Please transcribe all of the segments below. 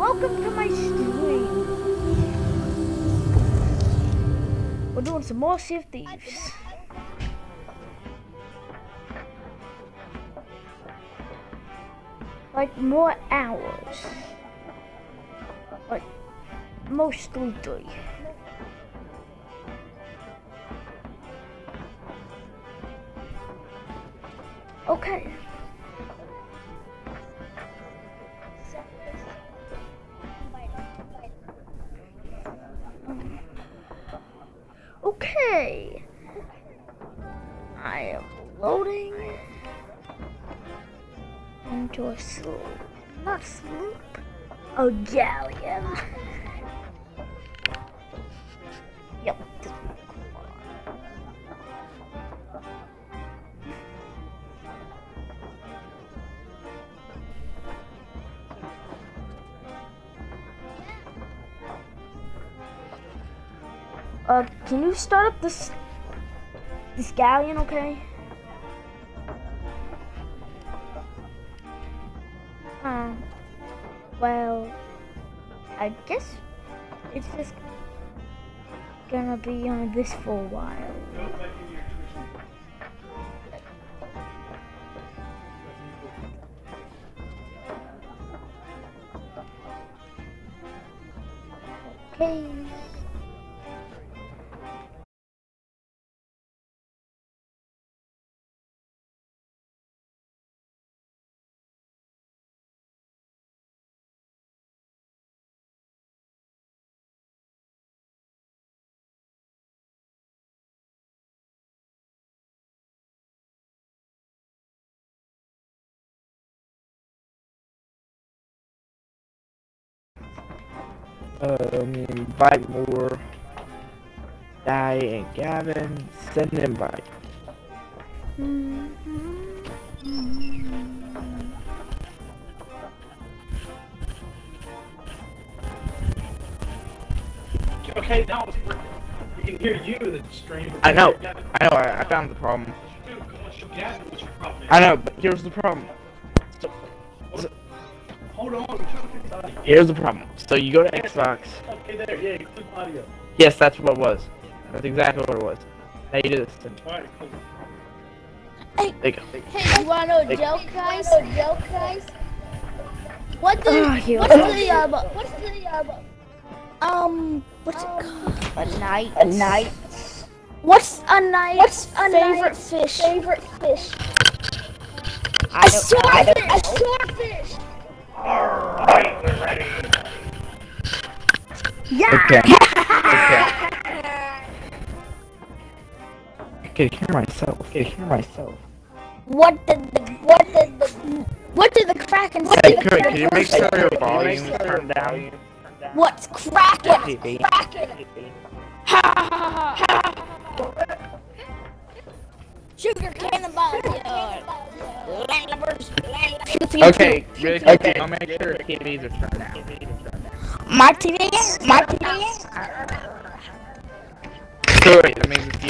Welcome to my stream. We're doing some more Sea of Thieves. Like more hours. Like mostly three. Okay. Okay. I am loading into a sloop. Not sloop. A galleon. Can you start up this this galleon, okay? Um, well, I guess it's just gonna be on this for a while. Um, invite more. Die and Gavin, send an invite. Okay, now it's working. We can hear you in the stream. I know, I know, I, I found the problem. Dude, come on, show Gavin what your problem is. I know, but here's the problem. So, Hold on, I'm trying to fix audio. here's the problem. So you go to Xbox. Okay, there, yeah, click audio. Yes, that's what it was. That's exactly what it was. Now you do this. Then. Alright, cool. There you go. Hey, you wanna know a Hey. joke, guys? joke, guys? What the, here what's we go. the, um, what's the, um, um, what's it called? A night. A night. What's a night? What's a favorite fish? Favorite fish. I A don't know. I swordfish. don't A swordfish. Alright, we're ready. Yeah. Okay. I can hear myself. I can hear myself. What did the, what did the, what did the kraken say? Hey, Cook, can you make sure your volume is turned down? What's kraken? TV. Kraken. Ha ha ha ha. Sugar cannonball. Landlubbers. Pew, pew, Okay, really quick, I'll make sure the TVs are turned down. My TV is. My TV is. Sorry, that means it's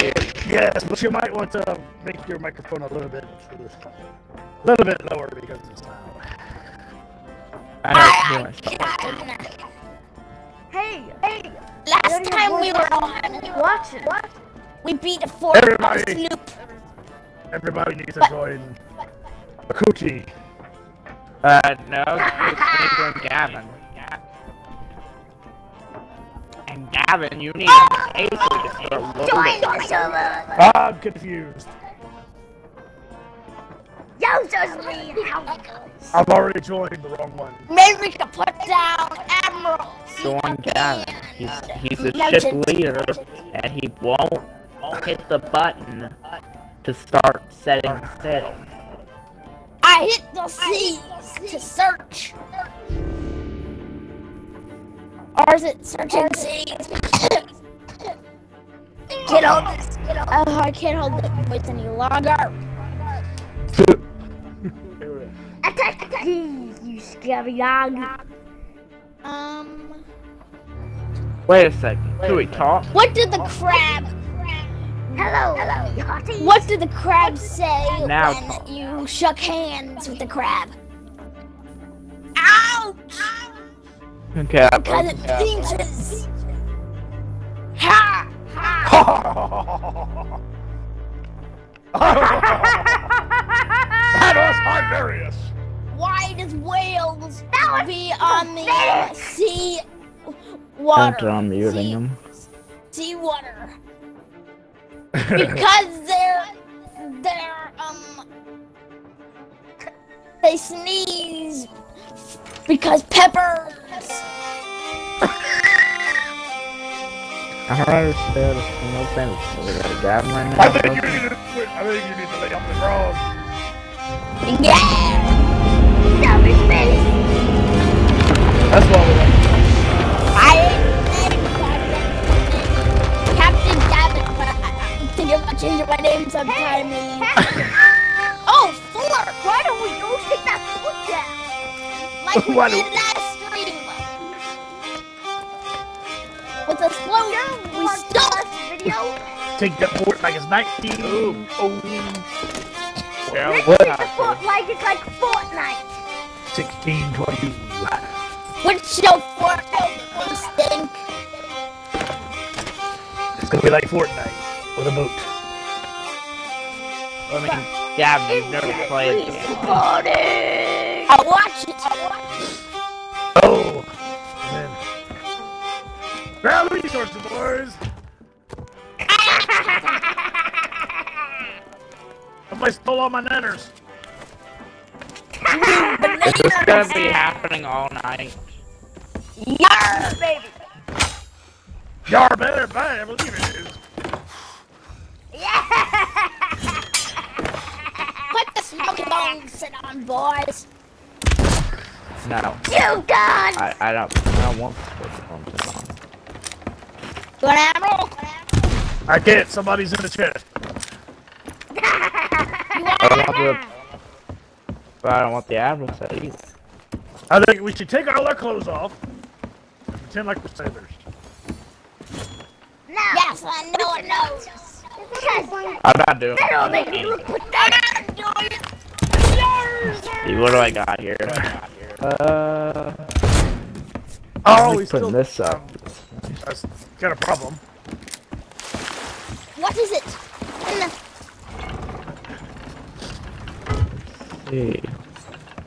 you. Yes, but you might want to make your microphone a little bit, a little bit lower because it's loud. I know, it's me myself. Hey, hey, Last time we were on, watch it. We beat a fort on Everybody. sloop. Everybody needs to join a coochie. Uh, no, it's me and Gavin. And Gavin, you need a case to start loading. I'm confused. Yowzers me. How it. I've already joined the wrong one. Maybe we should put down Admiral. Go on Gavin. He's, he's the ship leader, and he won't hit the button to start setting sail. I hit the seas to search. Or is it searching seas? Get on this. Get on. Oh, I can't hold the voice any longer. Attack you scary dog. Um, Wait a second. Can we talk? what did the crab? Hello, hello, you hotties. What did the crab say Now when talk. you shook hands with the crab? Ouch! Okay. I- Because it pinches. Ha! Ha! that was hilarious. Why does whales be on the sea water? Don't I'm muting sea, him. sea water. Because they're they're um they sneeze because peppers. I don't understand. No sense. We got a right now. I think you need to. I think you need to lay on the ground. Yeah. That's what we want. Thinking about changing my name sometime. oh, Fuller! Why don't we go take that foot down? Like we Why did last stream. With a slow, we Watch stop. this video. Take that fort like it's 19. Ooh. Oh, Yeah, Let's what take the happened? foot like it's like Fortnite. 1622. What's your fort will stink. It's gonna be like Fortnite with a boat. I mean, Gavin, you've never played this. I'll watch it. I'll watch it. Oh, man. Grab the resources, boys. Somebody stole all my nanners. Is this gonna be happening all night? Yarr, baby. Yar better, bad, I believe it is. Put the smoky bones sit on, boys. No. You guys! I, I don't I don't want to put the phone to on. You want ammo? I can't, somebody's in the chest. I don't want the but I don't want the admiral set either. I think we should take all our clothes off and pretend like we're sailors. Now, Yes, I know it knows. Because I'm not doing that'll make me look pathetic. See, what do I got here? Uh, Oh, I'm we still. putting this up. that's got a problem. What is it? In the- See.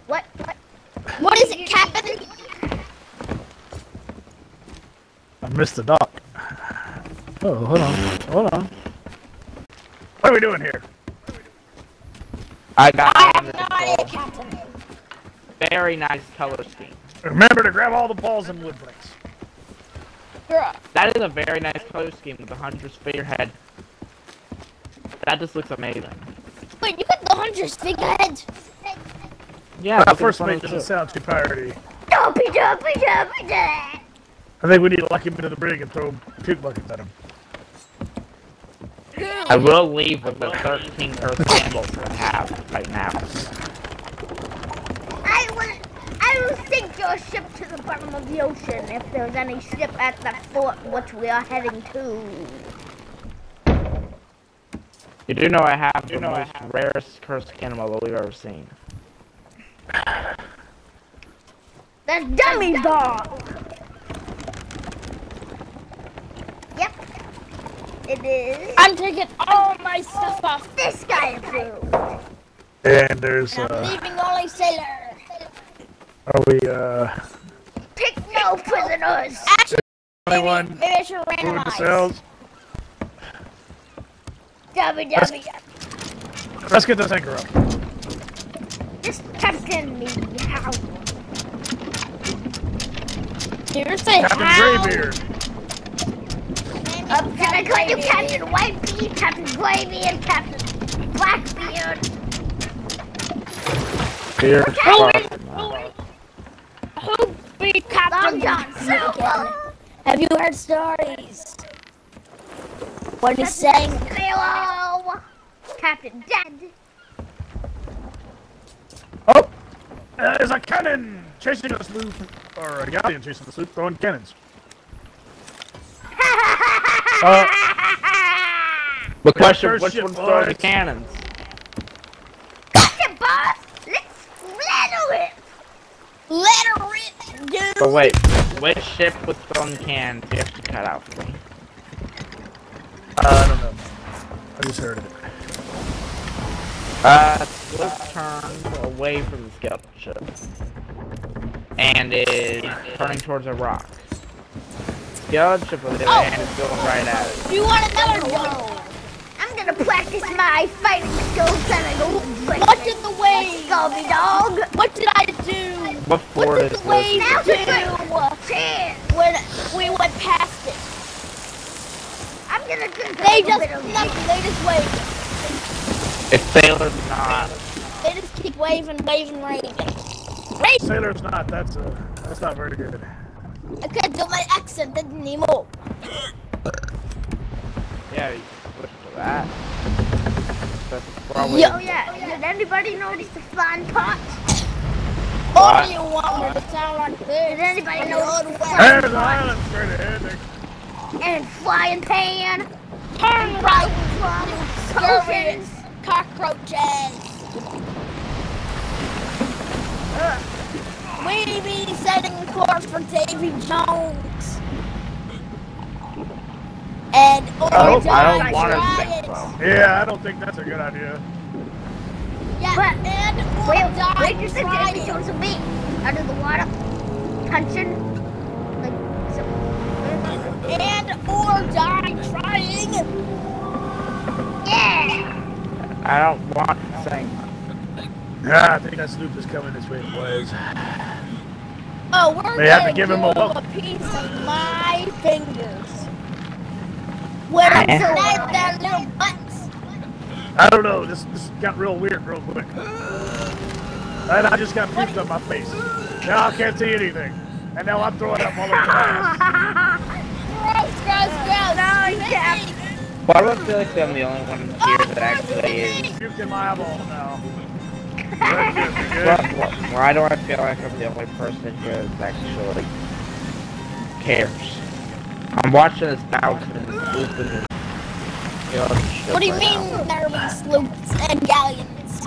What? What? What is it, Captain? I missed the dock. Oh, hold on, hold on. What are we doing here? I got I it have under no idea. Captain. Very nice color scheme. Remember to grab all the balls and wood planks. Bruh. That is a very nice color scheme with the hunter spearhead. That just looks amazing. Wait, you got the hunter's figurehead? Yeah, look at first the mate doesn't the sound too piratey. Dumpy, dumpy, dumpy, dumpy. I think we need to lock him into the brig and throw puke buckets at him. I will leave with the 13 earth candles I have right now. I will, I will sink your ship to the bottom of the ocean if there's any ship at the fort which we are heading to. You do know I have the most rarest cursed animal we've ever seen. The dummy dog. Yep. It is. I'm taking all my stuff off. This guy approved. And there's, I'm uh, leaving only sailor. are we, uh, Pick no prisoners. Actually, only one maybe I should randomize. cells? Dummy, dummy, dummy. Let's get this anchor up. Just Captain me. How? Here, say Captain how. Graybeard. Um, can I call you Captain Whitebeard, Captain Graybeard, Captain Blackbeard? Here, How far is- from that. Who be Long Captain John Silver. Have you heard stories? When he sang, Hello. Captain Dead. Oh! Uh, there's a cannon chasing a sloop, or a galleon chasing the sloop, throwing cannons. Uh, The question, which ship, one's throwing the cannons? Gotcha, boss. Let's rattle it. let her rip, dude. But wait, which ship was thrown cans? You have to cut out for me. Uh, I don't know. I just heard it. Uh, Slip turned away from the skeleton ship. And is turning towards a rock. Skeleton ship, on the other hand, is going right at it. Do you want another joke? I'm gonna practice my fighting skills and I go like What did the wave? Scooby Dog. What did I do? What What did the wave do Chance. when we went past it? I'm gonna drink They little just bit nothing. They just wave. It's Sailor's Knot. They just keep waving, waving, waving. Wait, Sailor's Knot. That's uh, that's not very good. I can't do my accent anymore. Yeah, you can switch that. That's probably. Yeah. Oh yeah, did anybody notice the flying pot? Or do you want me to sound like Did anybody notice the There's flying the pot? island straight ahead. There. And flying pan? Turn right, Potions? scurries, cockroaches. We be setting the course for Davy Jones. And or I don't, I don't want to think so. Yeah, I don't think that's a good idea. Yeah, But- and or Wait, die wait just a second, trying. Davy Jones will be out of the water. Punching. Like, so. And or die trying. Yeah! I don't want to sing. Yeah, I think that sloop is coming this way, boys. Oh, we're May have gonna to give him a look. a piece of my fingers. Where I I am. that little butts. I don't know. This this got real weird real quick. And I just got puked on my face. Now I can't see anything. And now I'm throwing up all over the glass. Gross, gross, gross. No, yeah. Why do I feel like I'm the only one here that actually oh, is? Puked in my eyeball now. Why, why- why do I feel like I'm the only person here that actually cares? I'm watching this Falcon swooping this skeleton What do you right mean there be sloops and galleons?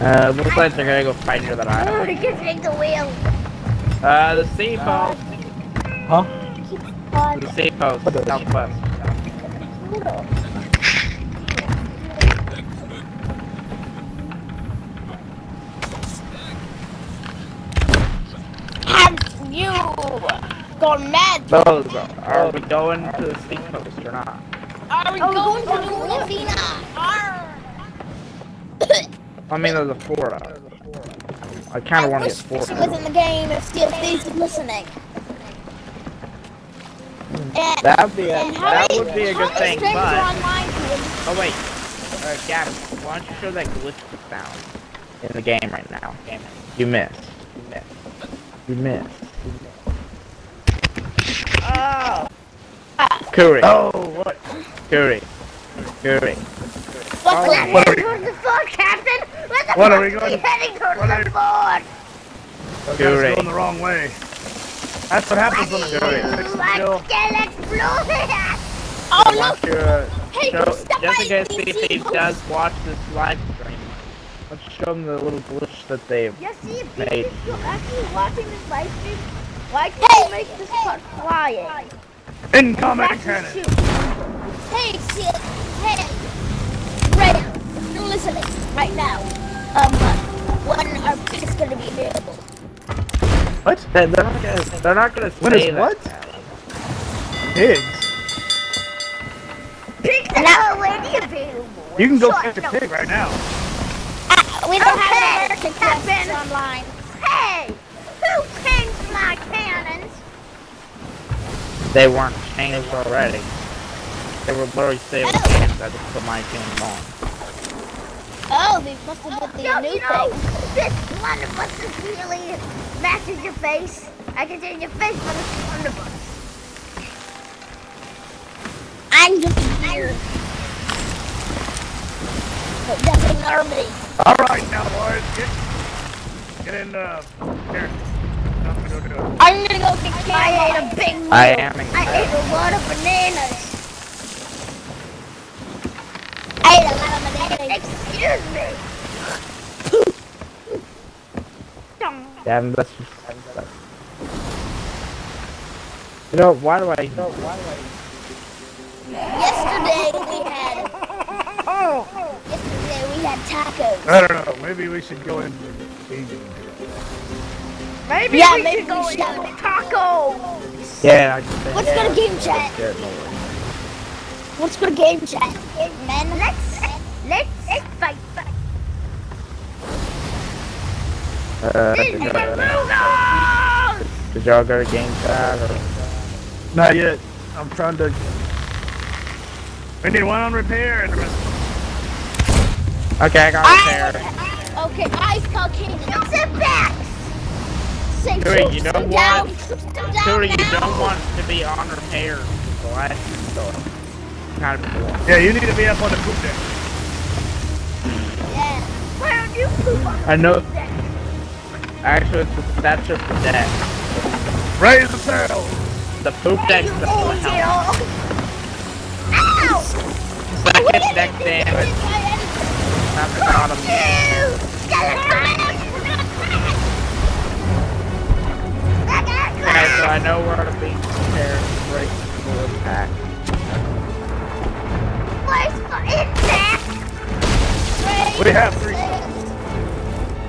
now. Uh, looks like they're gonna go fight near that Oh, island. you can take the wheel. Uh, the sea post. Huh? The sea post, southwest. You gone mad? Those are, are we going to the sea post or not? Are we Oh, going going to to Louisiana? Arr. I mean, there's a four of. I kind of want to wish get four. Fishing was in the game if CFD's was listening. And, That'd be a, that many, would be a good thing, but online to him? oh wait, uh, Gavin, why don't you show that glitch sound in the game right now? You missed. You missed. You missed. Oh. Kuri, Oh, what? Kuri, Kuri. What's Oh, that? What are we- Towards the fort, Captain! Where the What fuck are we going- we heading towards what are- the fort? Okay, Kuri. it's going the wrong way. That's what happens when the Kuri. story fixes Like Oh, I look! want you Hey, show, stop just in case the CC does watch this live stream, let's show them the little glitch that they've Yes, see, if Mate. if you're actually watching this live stream, why can't you make this part flying? Incoming That's cannon. shoot. Hey, shit! Hey! Right, you're listening right now, um, when our pick is gonna be available? What? They're they're not gonna. They're not gonna When say is that. what? Pigs. Pigs are already available. You can go Short catch a notice. pig right now. We don't Okay, have American Captain. questions online. Hey, who changed my cannons? They weren't changed already. They were literally stable Oh. games. I just put my game on. Oh, they must have put the Yo, new you know, thing. this blunderbuss is really matches your face. I can see your face, but it's blunderbuss. I'm just weird. But an army. All right, now, boys, get get in. Uh, here. I'm gonna go do it. I'm gonna go get I ate a big meal. I am I ate a lot of bananas. I ate a lot of bananas. Excuse me. Yeah, and that's. You know, why do I. You know, why do I... Yesterday we had. Yesterday we had tacos. I don't know. Maybe we should go in gaming. Maybe Yeah, we maybe should go we into should. taco. I. Yeah, I just. Let's go to game chat. Scared no. Let's go to game chat. Men, Let's let's fight. Uh, did y'all, did y'all go to game chat or? Not yet. I'm trying to. We need one on repair and the rest. Okay, I got I- repair. Okay, I call King. Sit back. Say Dude, you know them what? down. Shoot them you now. don't want to be on repair. So I so kind of cool. Yeah, you need to be up on the poop deck. Yeah. Why don't you poop on I know. that? Actually, it's just, that's just the deck. Raise the sail. The poop deck's the Oh, one you health. know. Ow! Second deck damage. Not the bottom. Okay, so I know where to be prepared to break full attack. Where's the impact? We have three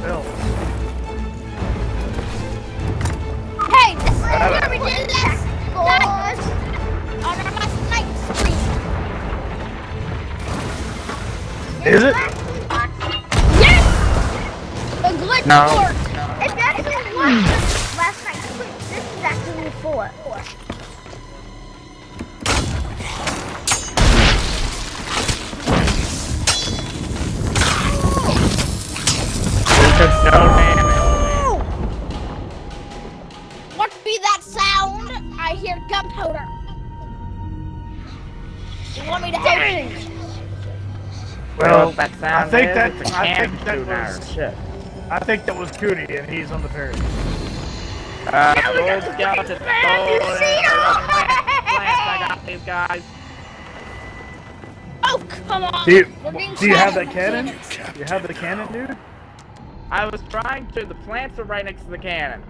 cells. Hey, this is where we No. worked. It's actually one last night. This is actually four. We took no damage. What be that sound? I hear gunpowder. You want me to help you? Well, that sound I think is, that it's a I can think that was Shit. I think that was Cootie and he's on the ferry. Uh, Now we gold got skeleton. the man you gold, see them. plants, I got these guys. Oh, come on. Do you, do you have that cannon? Do you have the cannon, dude? I was trying to. The plants are right next to the cannon.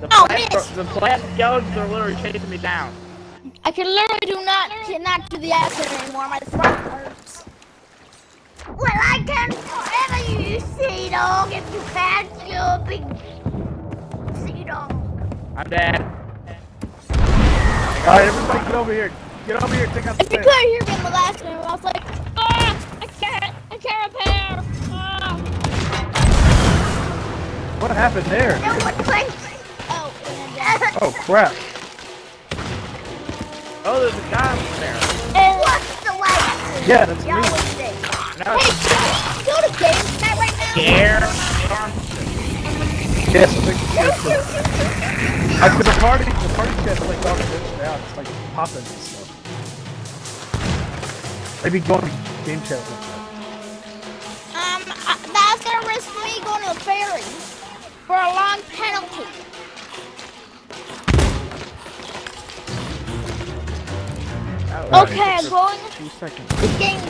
The Oh, plant, miss. the plant skeletons are literally chasing me down. I can literally do not cannot do the accent anymore. My throat hurts. Well, I can forever you sea dog if you catch your big sea dog. I'm dead. Alright, everybody get over here. Get over here, take out the If you fence. couldn't hear me in the last one, I was like, ah, I can't, I can't repair. Ah. What happened there? No one thinks. Oh, Oh crap. Oh, there's a guy over there. and What's the light? Yeah, that's Y'all me. No, hey, should go to game chat right now? scare. Yes, I think yes, the, I, the party, the party chat's like all glitched out. It's like popping and stuff. Maybe go on game chat with that. Um, uh, that's gonna risk me going to the ferry for a long penalty. Okay, I'm going Two seconds. to game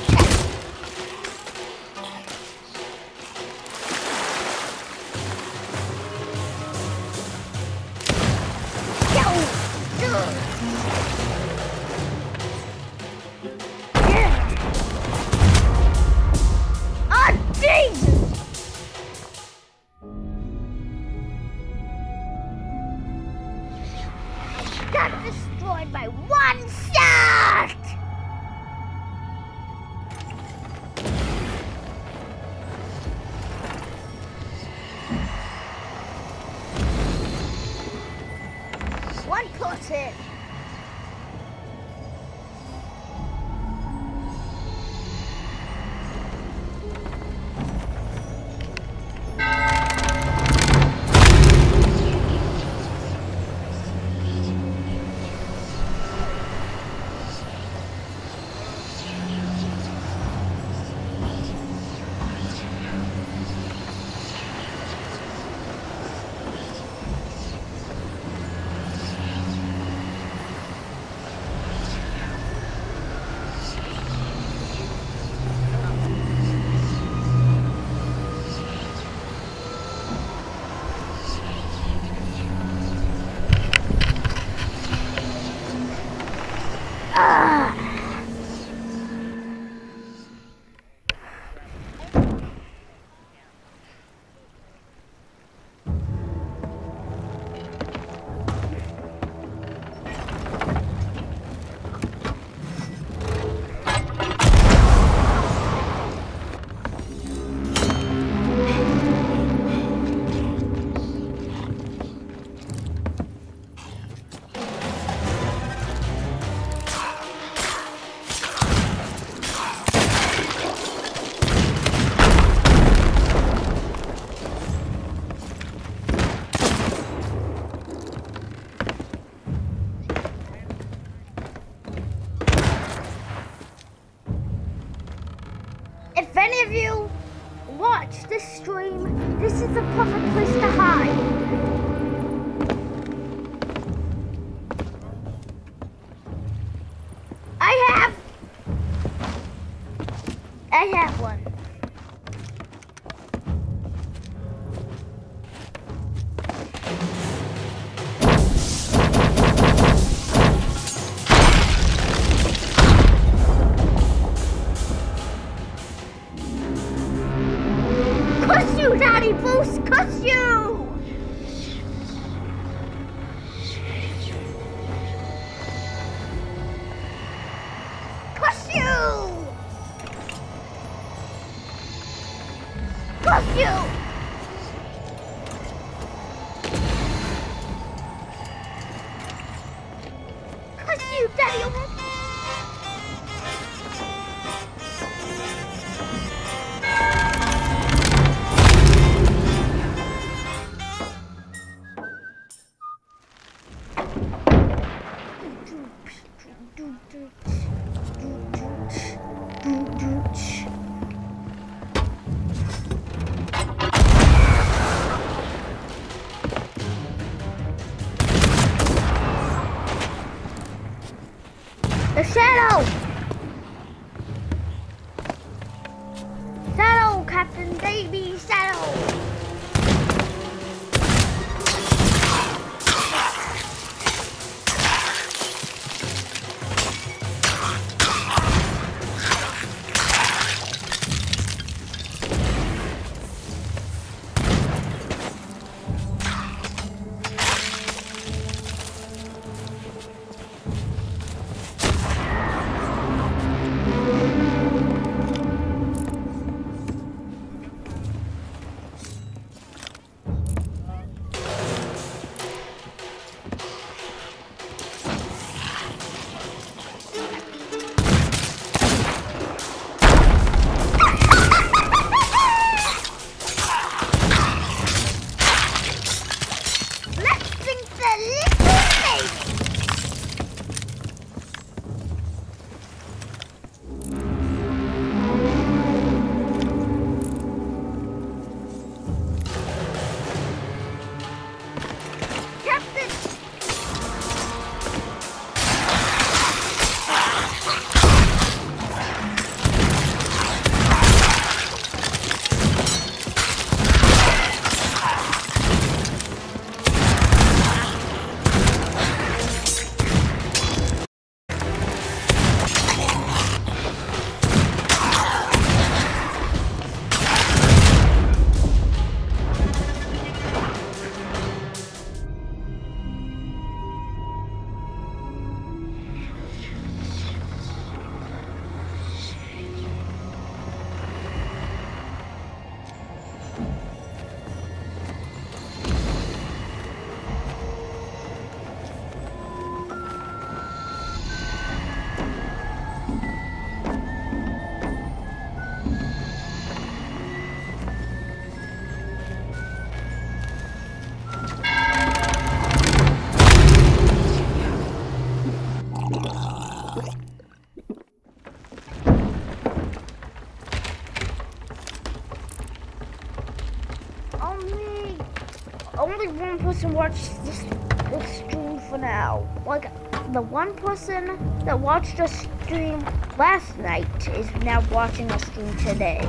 one person watched this, this stream for now. Like, the one person that watched us stream last night is now watching us stream today.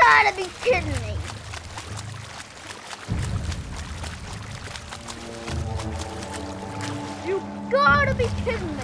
gotta be kidding me. You gotta be kidding me.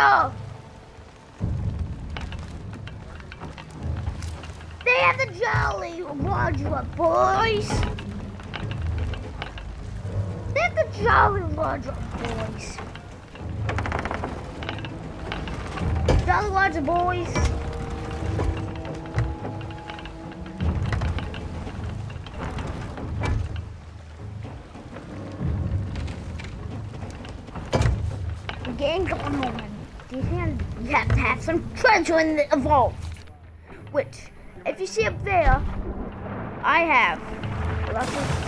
Roger! They have the Jolly Roger, boys! They have the Jolly Roger, boys. Jolly Roger, boys. Treasure in the vault. Which, if you see up there, I have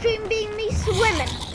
stream being me swimming.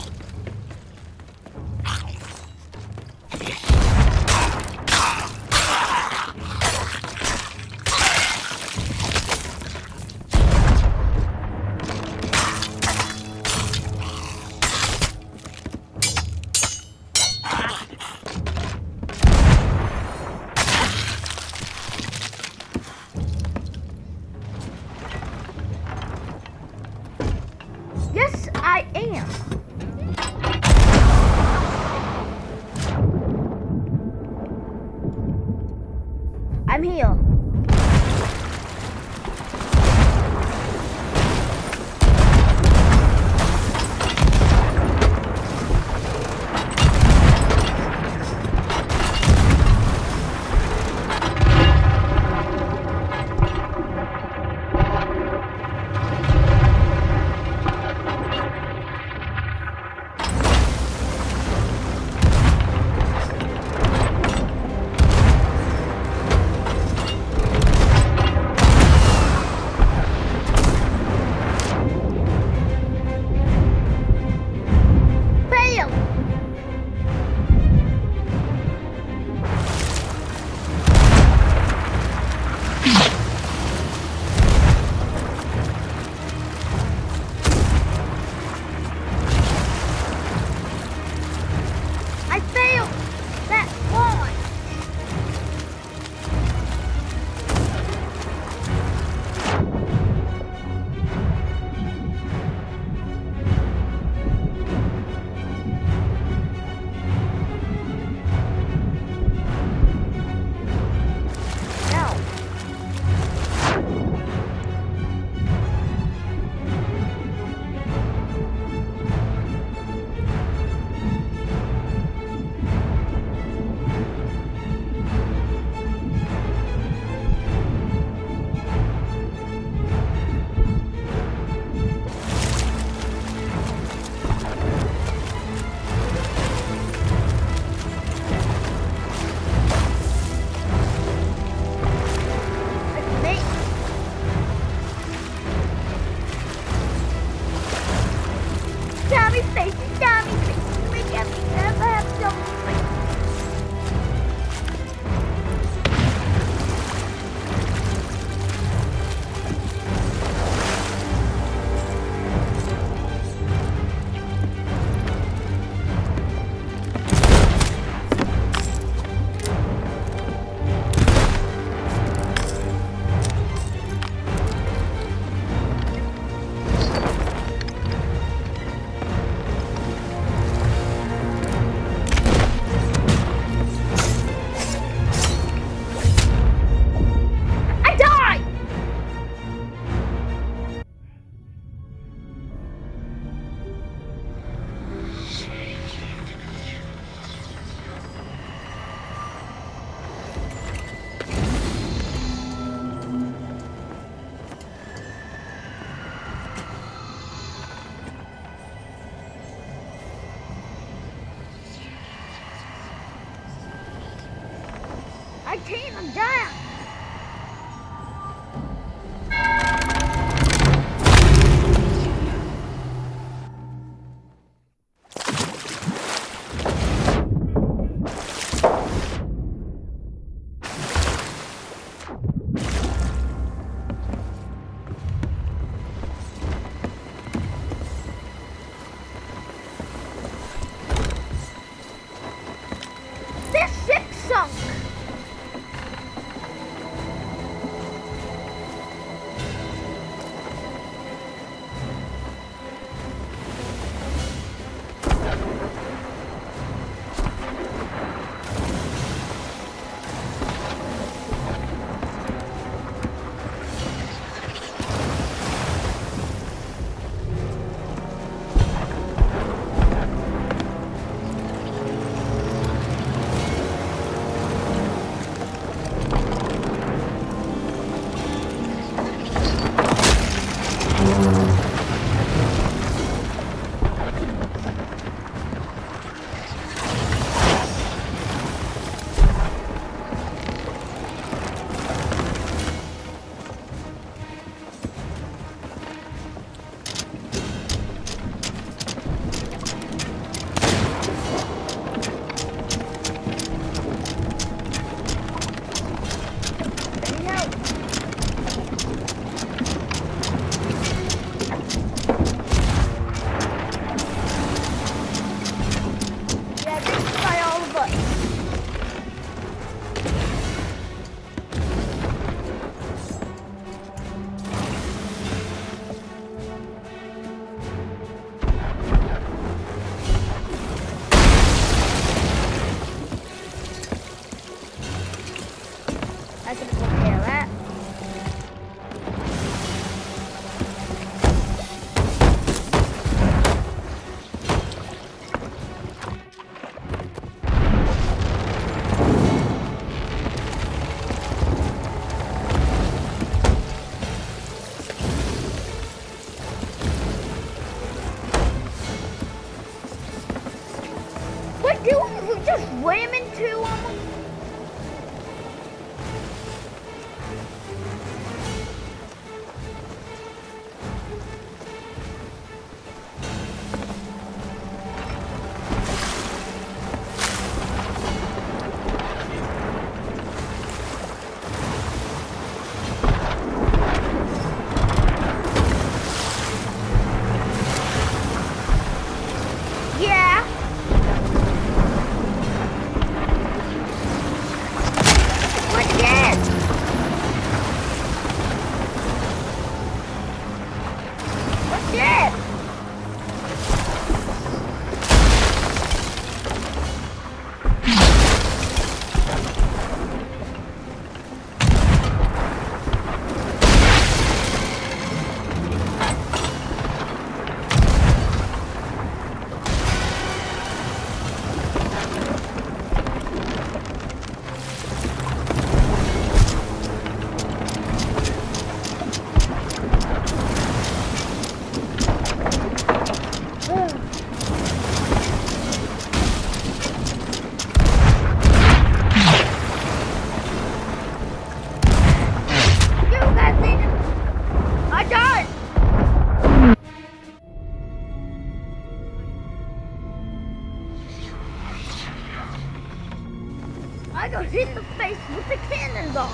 I go hit the face with the cannonball.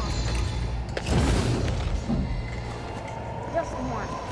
Just one.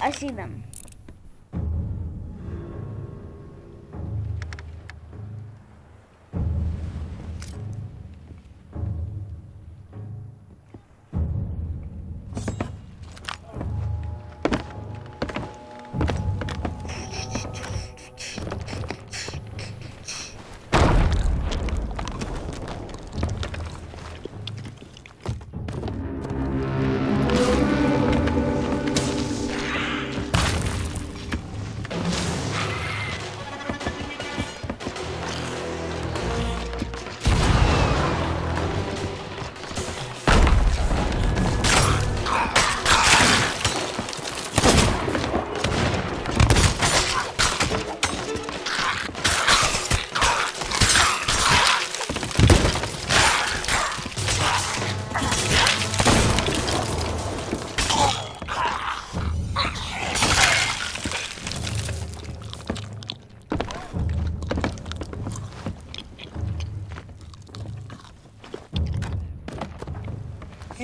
I see them.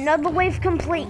Another wave complete.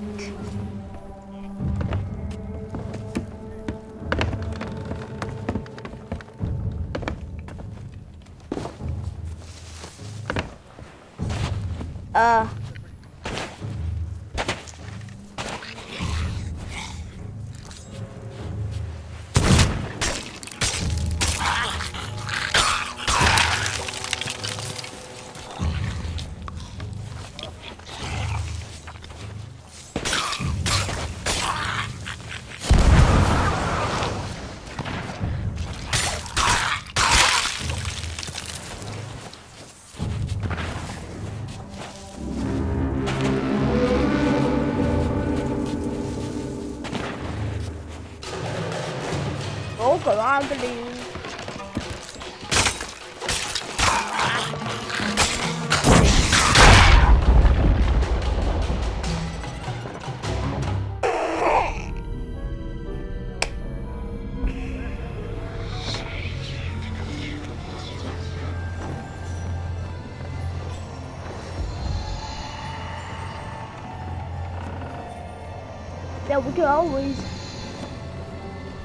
that we could always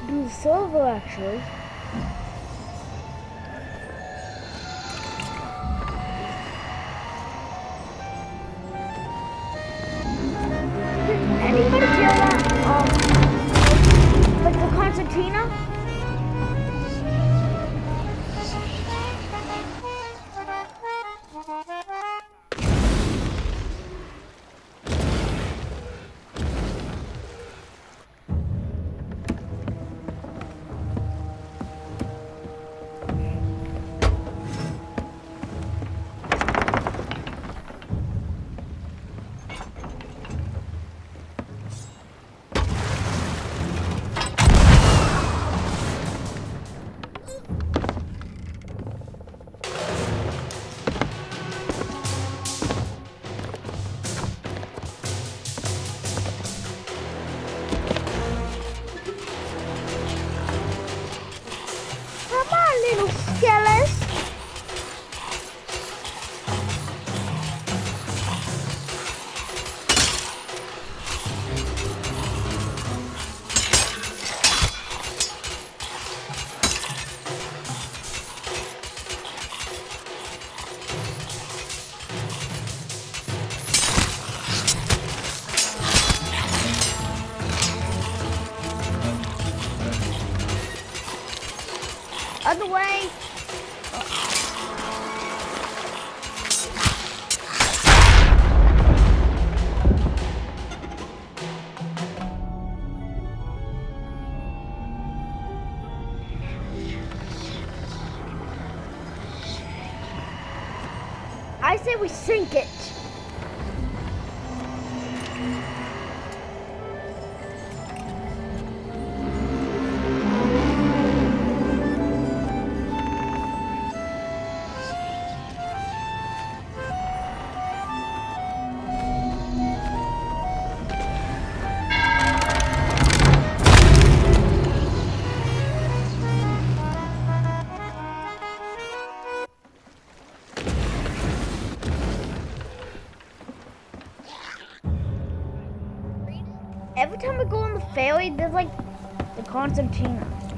do silver actually. we sink it. There's like the Constantina.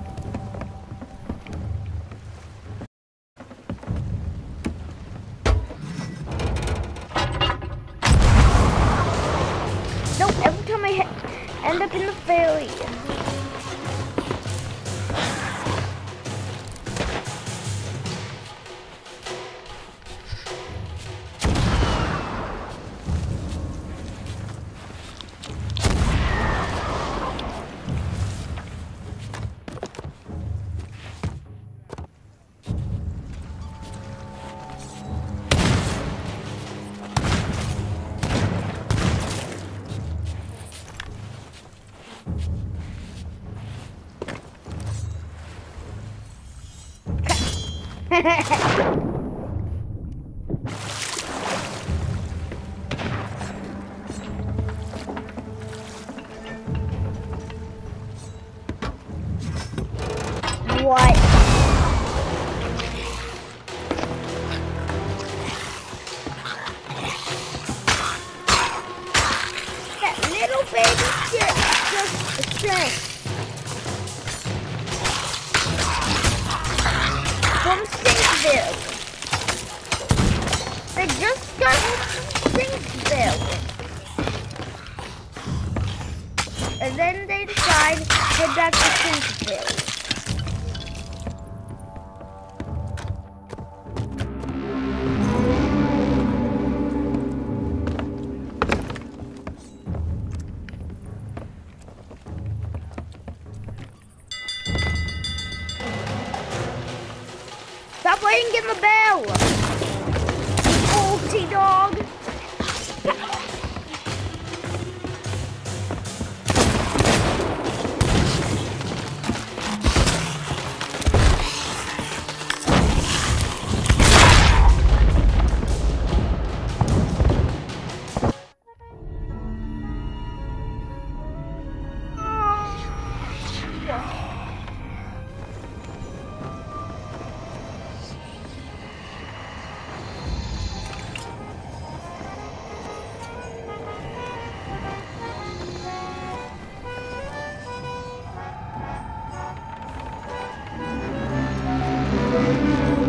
Música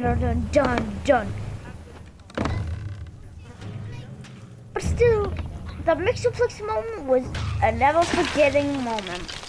done, done. But still, the Mixoplex moment was a never forgetting moment.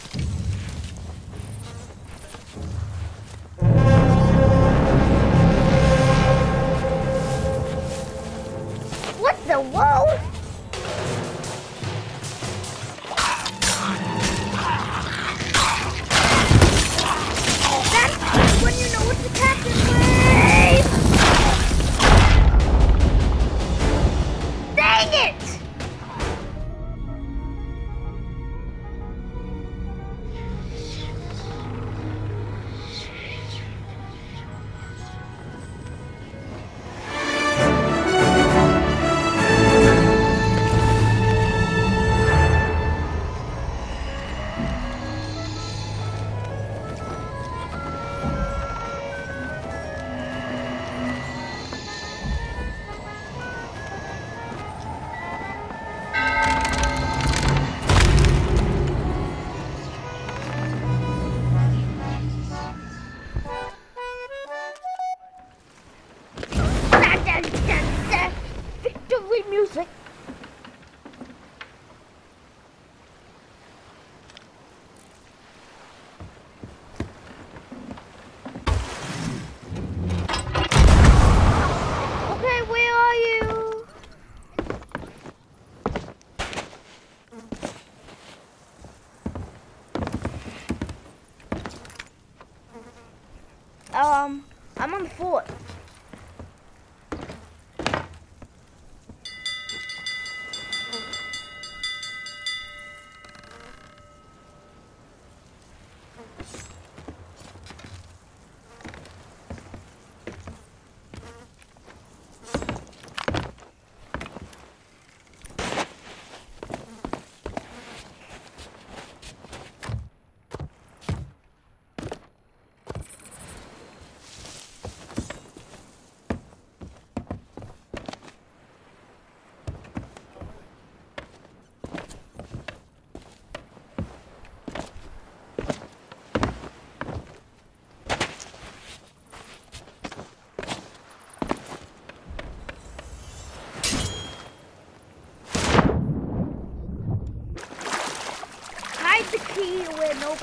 I'm on the fourth.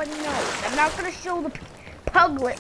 no. I'm not gonna show the public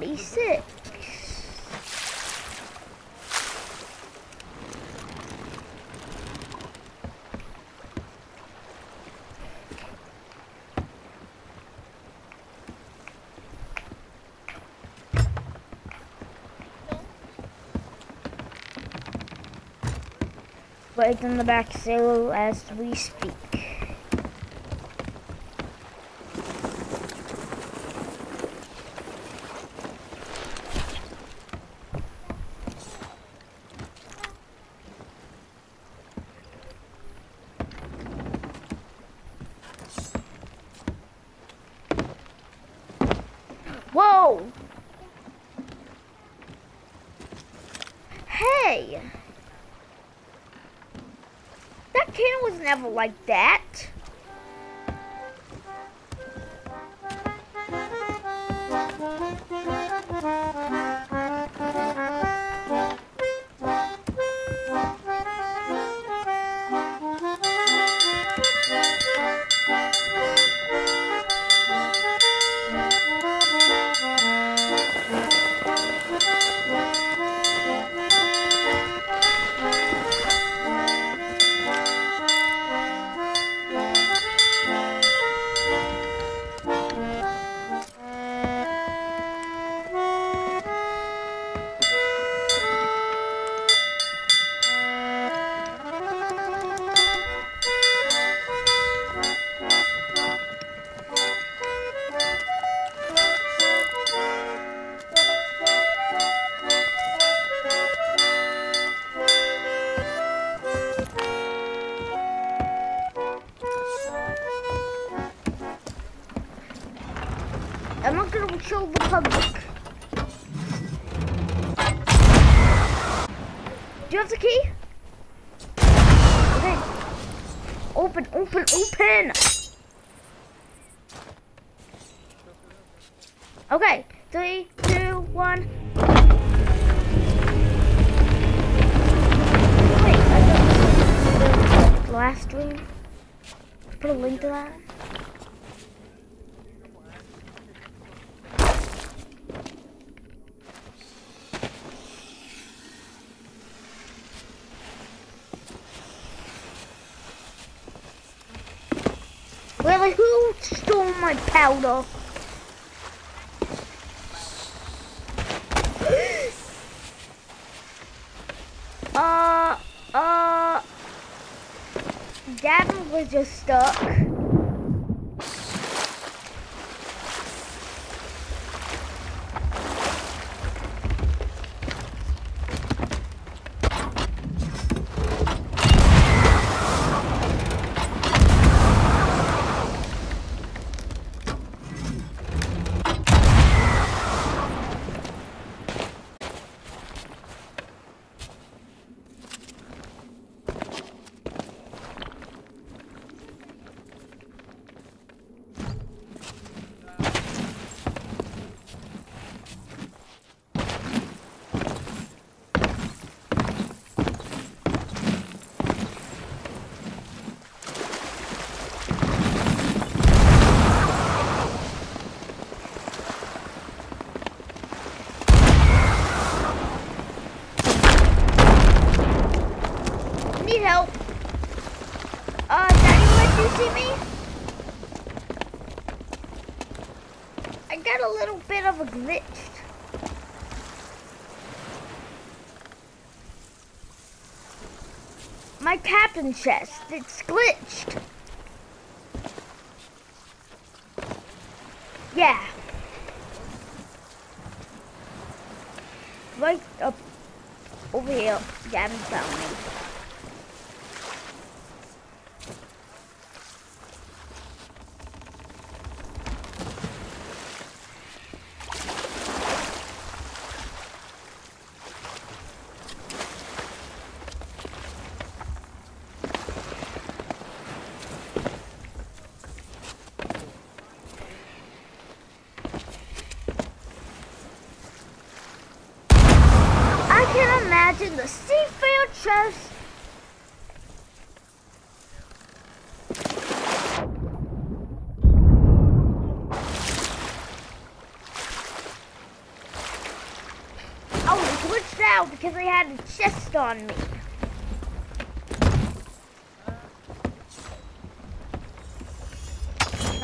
46. But it's in the back sale as we speak. Hey! That cannon was never like that. powder. weapon chest. It's glitched.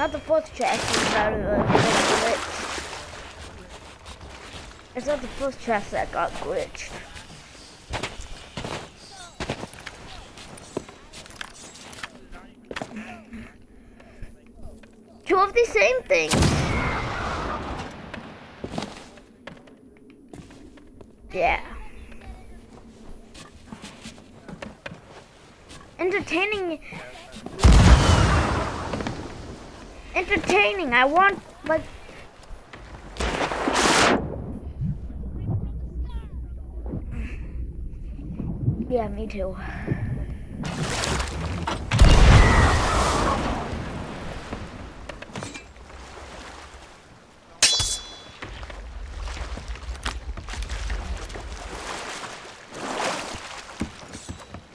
Not the chest, it's not the first chest that got glitched. Two of the same things. Yeah. Entertaining. Entertaining. I want like Yeah, me too.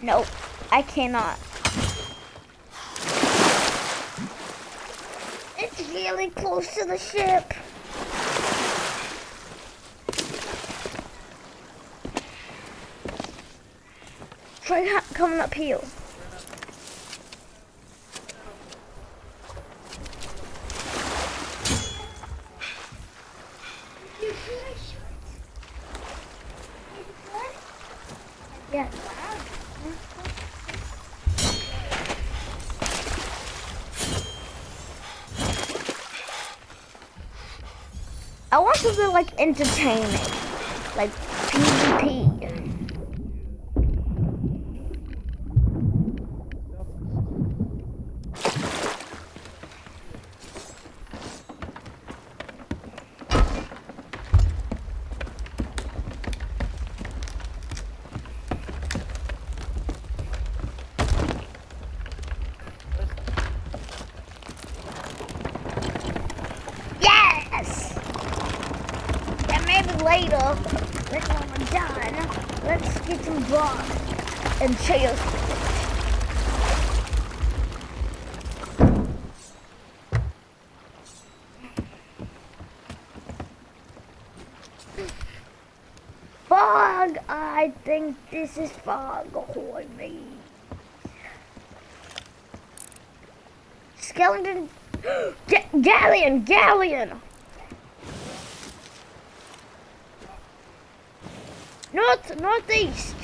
Nope, I cannot. It's really close to the ship. Try coming up here. Yeah. I want something like entertaining, like PvP. Yes! And maybe later, like when we're done, let's get some blood and cheers. Fog! I think this is fog ahoy me. Skeleton Ga- Galleon! North, northeast.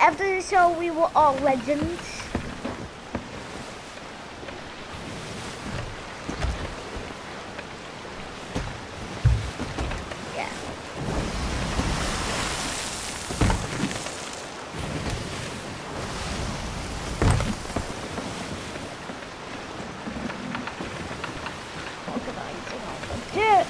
After the show, we were all legends. Yeah. Organizing all the dirt.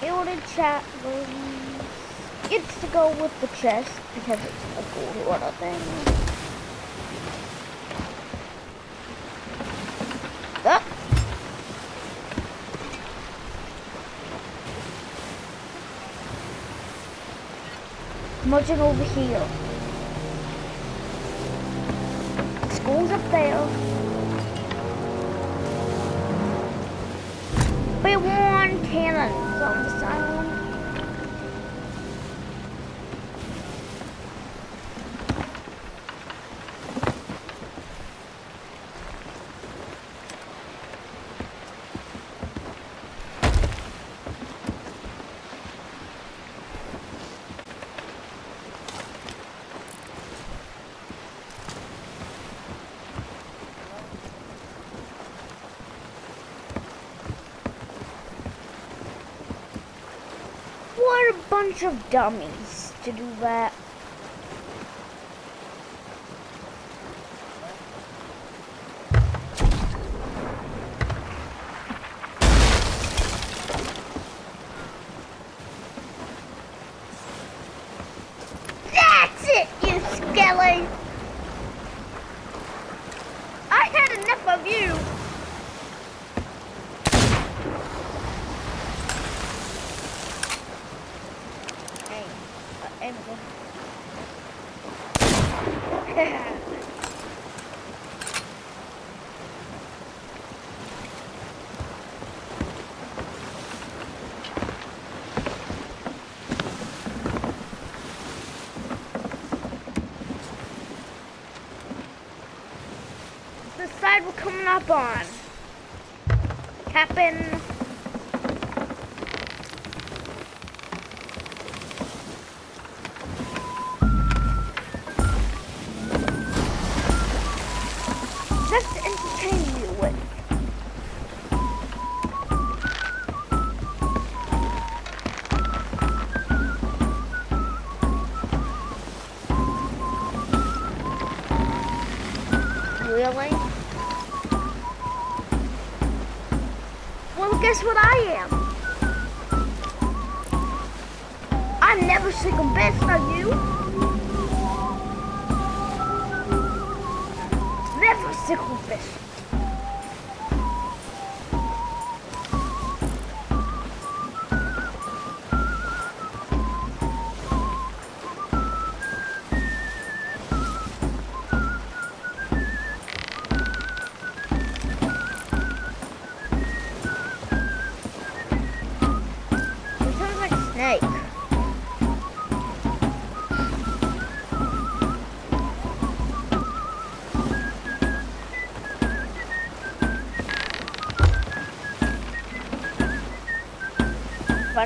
Gilded chat room. It's to go with the chest because it's a Gold Hoarder thing. Ah. Merging over here. Bunch of dummies to do that. That's it, you skelly! I had enough of you! Hey, uh, Emily. the up on. Captain.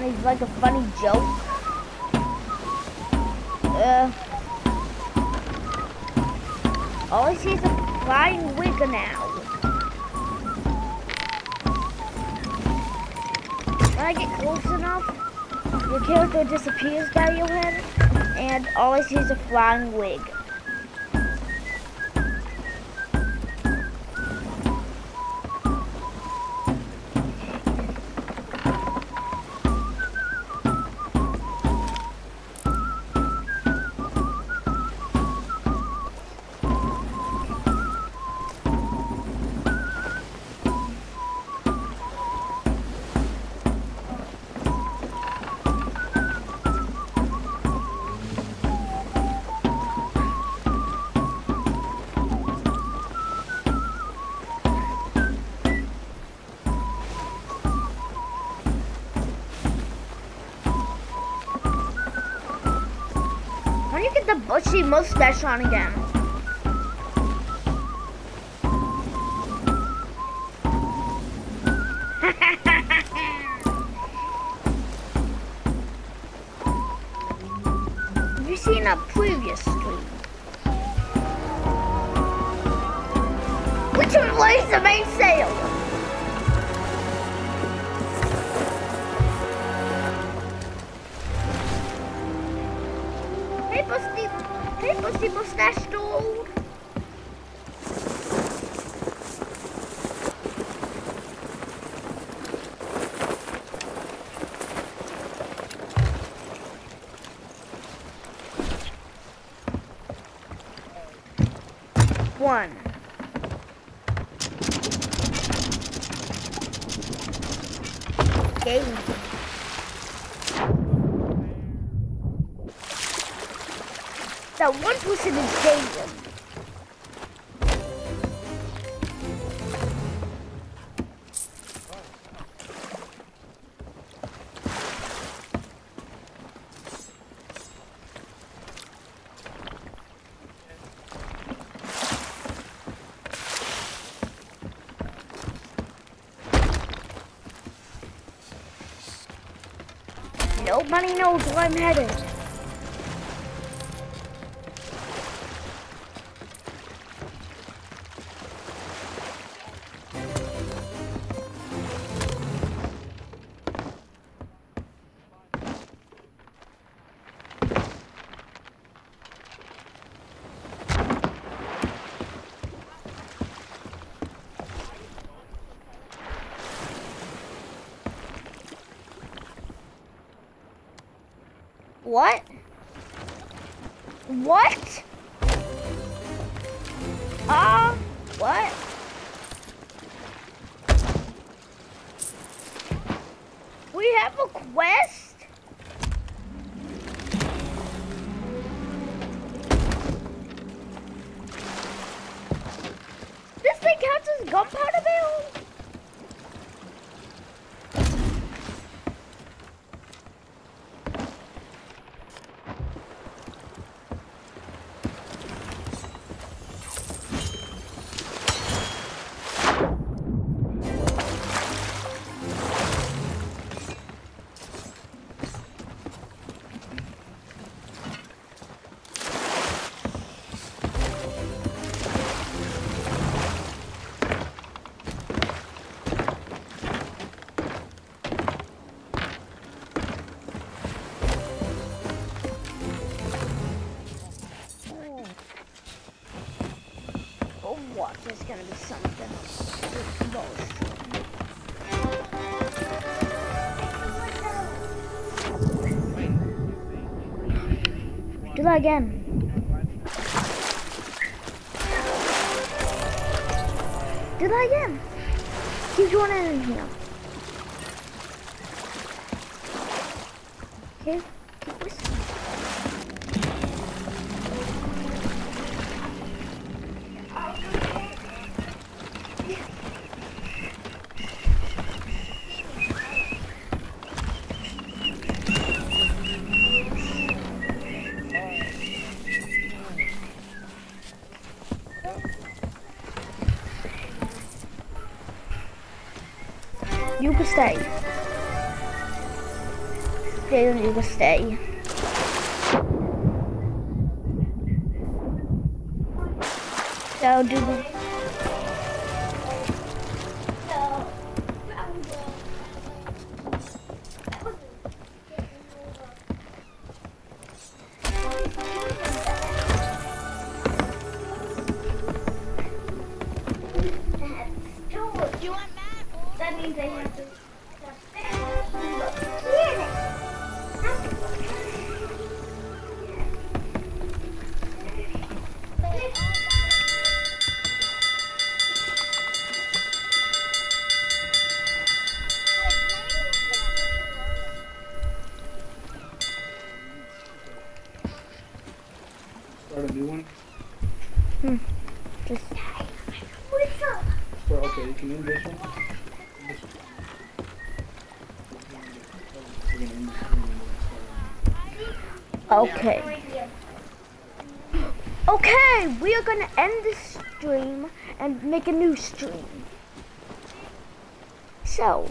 Funny, like a funny joke. Uh, all I see is a flying wig now. When I get close enough, your character disappears by your head, and all I see is a flying wig. The bushy mustache on again? That one person is Jaden. Nobody knows where I'm headed. Do that again. Do that again. Keep going in here. Okay. Okay, we are gonna end this stream and make a new stream. So,